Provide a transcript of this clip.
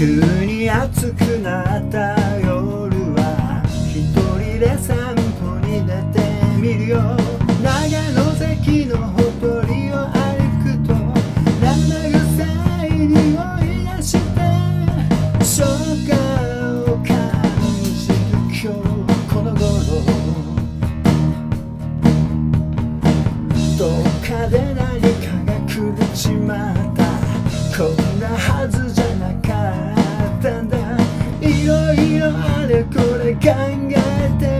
急に暑くなった夜は一人で散歩に出てみるよ。長野関のほとりを歩くと生臭い匂いがして初夏を感じる今日この頃どっかで何かが狂っちまういろいろあれこれ考えて